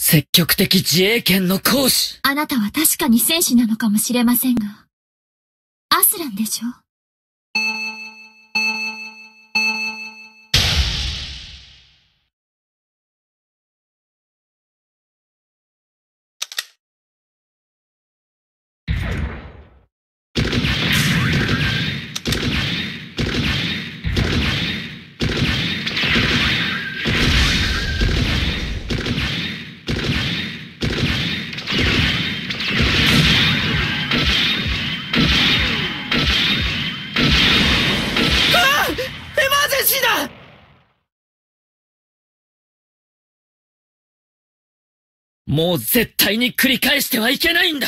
積極的自衛権の行使。あなたは確かに戦士なのかもしれませんが、アスランでしょもう絶対に繰り返してはいけないんだ。